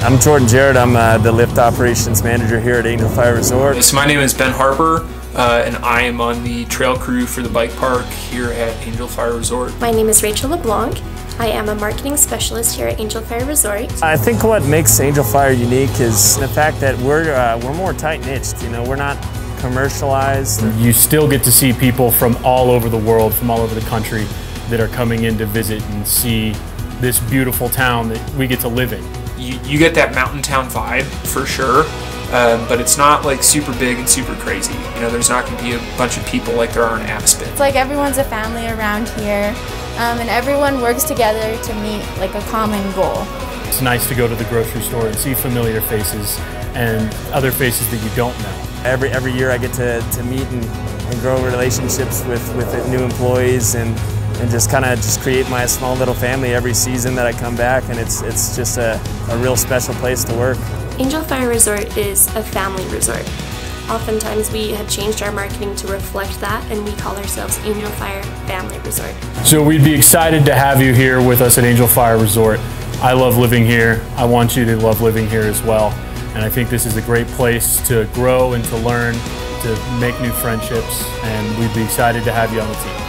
I'm Jordan Jarrett. I'm uh, the lift operations manager here at Angel Fire Resort. So my name is Ben Harper, uh, and I am on the trail crew for the bike park here at Angel Fire Resort. My name is Rachel LeBlanc. I am a marketing specialist here at Angel Fire Resort. I think what makes Angel Fire unique is the fact that we're uh, we're more tight knitted. You know, we're not commercialized. You still get to see people from all over the world, from all over the country, that are coming in to visit and see this beautiful town that we get to live in. You, you get that mountain town vibe for sure, um, but it's not like super big and super crazy. You know, there's not going to be a bunch of people like there are in Aspen. It's like everyone's a family around here, um, and everyone works together to meet like a common goal. It's nice to go to the grocery store and see familiar faces and other faces that you don't know. Every every year I get to, to meet and, and grow relationships with, with new employees and and just kind of just create my small little family every season that I come back and it's it's just a, a real special place to work. Angel Fire Resort is a family resort. Oftentimes we have changed our marketing to reflect that and we call ourselves Angel Fire Family Resort. So we'd be excited to have you here with us at Angel Fire Resort. I love living here. I want you to love living here as well. And I think this is a great place to grow and to learn, to make new friendships, and we'd be excited to have you on the team.